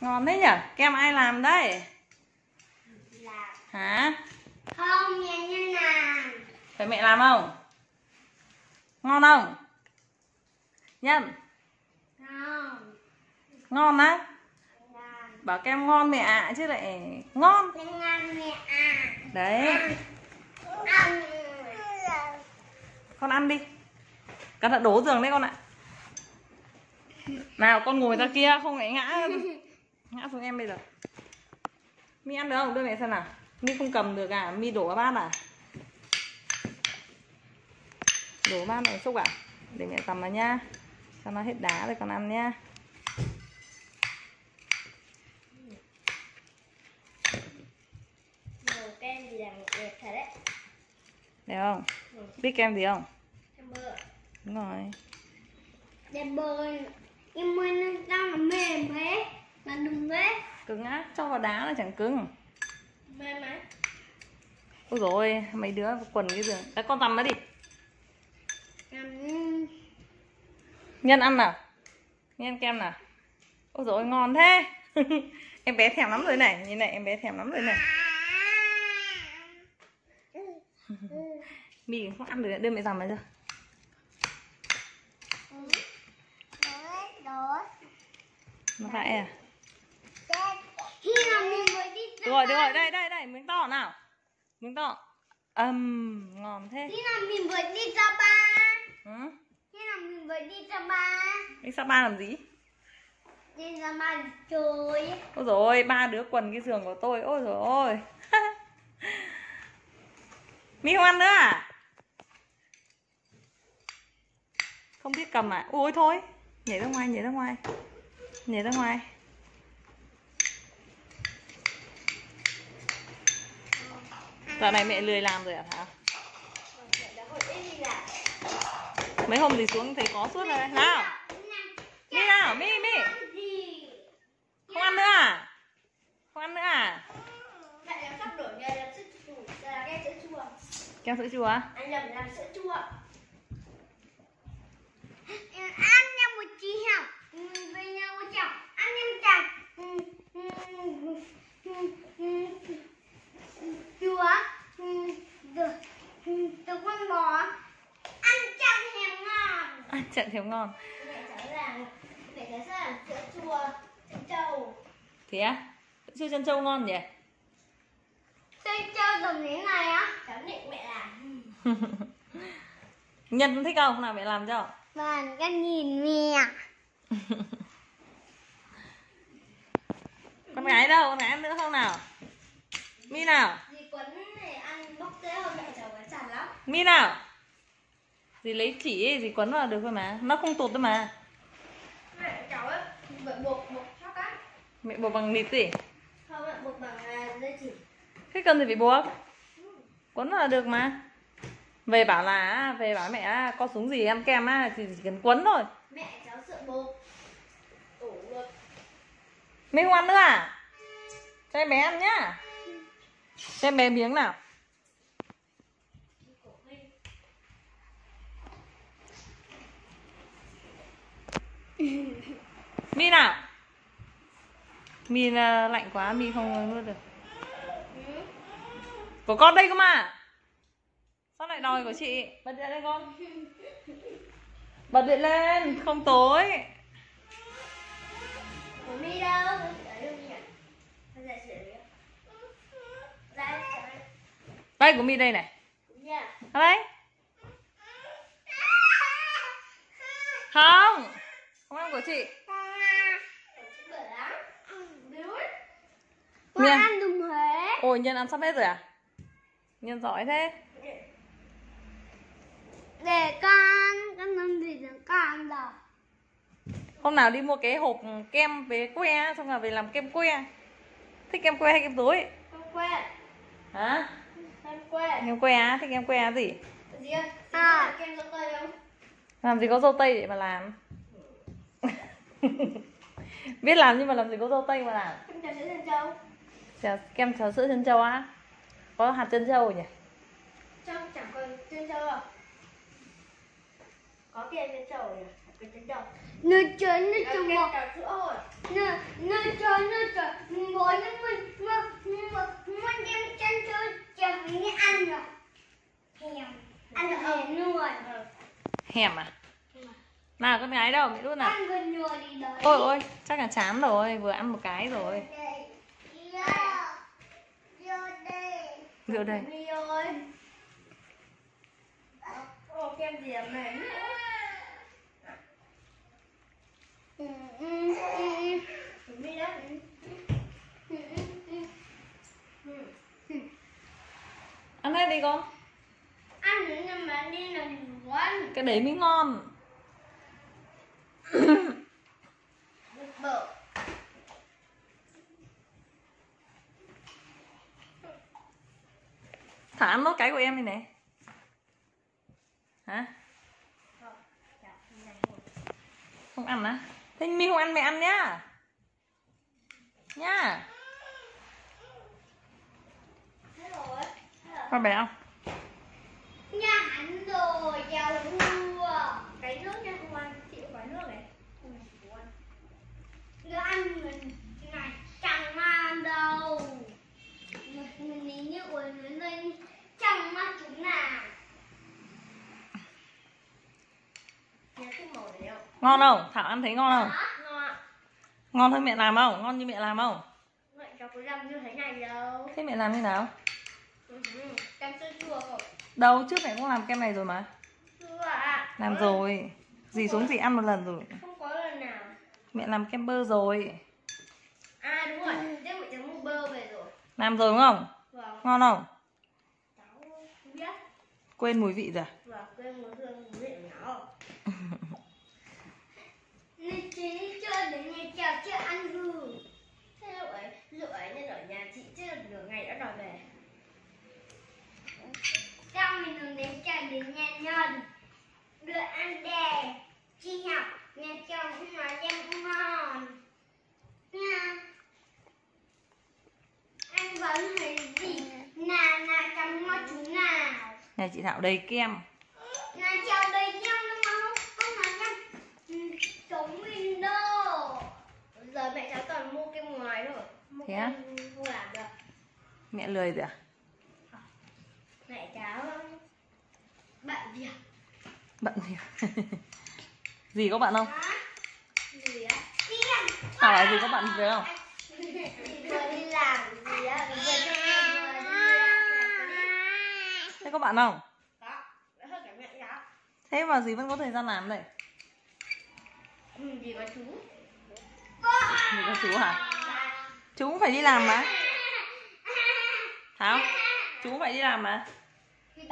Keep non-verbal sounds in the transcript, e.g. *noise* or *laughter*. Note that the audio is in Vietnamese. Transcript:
Ngon thế nhở? Kem ai làm đấy? Làm. Hả? Không, nhà nhân làm. Phải mẹ làm không? Ngon không? Nhân, Không. ngon á? Bảo kem ngon mẹ ạ chứ lại ngon. Mẹ à. Đấy, Ăn. con ăn đi. Cẩn thận đổ giường đấy con ạ. Nào con ngồi ra kia không lại ngã *laughs* ngã xuống em bây giờ. Mi ăn được không? Đưa mẹ xem nào. Mi không cầm được à? Mi đổ vào bát à? Đổ vào bát này xúc à? Để mẹ tầm vào nha. Cho nó hết đá rồi con ăn nha. Kem thì làm đẹp thật đấy. Được không? Biết kem gì không? Em bơ. Đúng rồi. Em bơ. Em bơ nó đang mềm thế. Mà Cứng á, cho vào đá là chẳng cứng. Mềm á. Ôi rồi mấy đứa quần cái giường. Đấy con tầm nó đi. Ăn. Nhân ăn nào. Nhân kem nào. Ôi rồi ngon thế. *laughs* em bé thèm lắm rồi này. Nhìn này em bé thèm lắm rồi này. *laughs* Mì không ăn được đưa mẹ dằm vào chưa? Nó phải à? Khi nào mình mới đi Được rồi, được rồi, đây, đây, đây, miếng to nào. Miếng to. Ừm, ngon thế. Khi nào mình vừa đi Sapa ừ? Khi nào mình vừa đi Sapa Đi Sapa làm gì? Đi Sapa chơi. Ôi rồi ba đứa quần cái giường của tôi. Ôi rồi ôi. *laughs* Mi không ăn nữa à? Không biết cầm à? Ôi thôi. Nhảy ra ngoài, nhảy ra ngoài. Nhảy ra ngoài Dạo này mẹ lười làm rồi à hả? Mấy hôm gì xuống thấy có suốt rồi Nào Mi nào, Mi, Mi Không ăn nữa à? Không ăn nữa à? Mẹ em sắp đổi nghề làm sữa chua là cái sữa chua? Anh làm làm sữa chua Em ăn nhau một chi hả? Với nhau một chồng Ăn em chồng Chua Được Được con bò Ăn chậm hèm ngon Ăn trận thiếu ngon Mẹ cháu làm Mẹ cháu sẽ làm sữa chua Sữa trâu Thế á? Sữa chân trâu ngon nhỉ? Sữa trâu giống thế này á Cháu định mẹ làm Nhân thích không? Nào mẹ làm cho Vâng, con nhìn mẹ Con gái đâu? Con gái ăn nữa không nào? Mi nào? Mi nào? Dì lấy chỉ ấy, dì quấn vào được thôi mà. Nó không tụt đâu mà. Mẹ cháu ấy, buộc buộc chóc á. Mẹ buộc bằng nịt gì? Không ạ, buộc bằng à, dây chỉ Thế cần gì phải buộc? Quấn vào là được mà. Về bảo là Về bảo mẹ à, có súng gì ăn kem á Thì chỉ cần quấn thôi. Mẹ cháu sợ buộc. Ủ luôn Mi không ăn nữa à? Cho em bé ăn nhá. Cho em bé miếng nào *laughs* Mi nào? Mi là lạnh quá Mi không nuốt được. Của con đây cơ mà. Sao lại đòi của chị? Bật điện lên con. Bật điện lên Không tối. Của mi đâu? Đây, của Mi đây này. Nha Ở đây. Không Ăn của chị. Con ăn đúng thế. Ôi Nhân ăn sắp hết rồi à? Nhân giỏi thế. Để con, con làm gì để con đâu Hôm nào đi mua cái hộp kem về que Xong rồi về làm kem que. Thích kem que hay kem tối Con quen Hả? Con quen Kem que á? Thích kem que gì Gì? À. kem? Làm gì có dâu tây để mà làm *laughs* biết làm nhưng mà làm gì có dâu tây mà làm. Kem trà sữa chân châu. Kem trà sữa chân châu á. Có hạt chân châu nhỉ? Trong chẳng có chân châu à? Có kem chân châu rồi cái chân châu. Nó chơi nó chơi một. nó nó chơi nó chơi mỗi cái mình mà mà mình đem chân chơi chơi mình ăn rồi hèm. Ăn rồi hèm luôn. Hèm à? Nào con gái đâu? Mẹ đút nào. Ôi ôi, chắc là chán rồi, vừa ăn một cái rồi. Rượu đây. Kem. Ăn hết đi con. Ăn nhưng mà đi là ngon Cái đấy mới ngon. Thả ăn nốt cái của em đi này. Hả? Không ăn á? Thế Mi không ăn mẹ ăn nhá. Nhá. có Con bé không? Nhà hạnh rồi, giàu Cái nước nha không ăn, chị có cái nước này Không ăn, chị có ăn Nước ăn mình này chẳng mang đâu Mình mình ní như uống lớn lên chẳng mang chúng nào Ngon không? Thảo ăn thấy ngon không? Ngon Ngon hơn mẹ làm không? Ngon như mẹ làm không? Cháu có làm như thế này đâu Thế mẹ làm như nào? Ừ, sữa chua? Đâu trước mẹ cũng làm kem này rồi mà. Làm rồi. Dì xuống dì ăn một lần rồi. Không Mẹ làm kem bơ rồi. À đúng rồi, thế mẹ cháu mua bơ về rồi Làm rồi đúng không? Vâng Ngon không? cháu không biết Quên mùi vị rồi. à? và quên một hương miệng nó nên chị chơi đến nhà chào chưa ăn hư thế lúc ấy lúc ấy nên ở nhà chị chưa được nửa ngày đã đòi về sao mình đừng đến chào đến nhà nhân được ăn đè chị học nhà chồng nói em ngon. Nha. Anh vẫn thấy gì nào nào chăm ngon chú nào? Nhà chị Thảo đầy kem. là chào đời nhau nhưng mà không không rằng ừ, chống đâu giờ mẹ cháu toàn mua kem ngoài thôi. Mua Thế á? kem không làm được. Mẹ lười rồi à? mẹ cháu bận việc. Bận *laughs* gì? các bạn không? Thảo là gì các bạn gì không? Thế các bạn không? Thế mà gì vẫn có thời gian làm đây. gì chú có chú hả? Chú cũng phải đi làm mà. Thảo, chú cũng phải đi làm mà. thì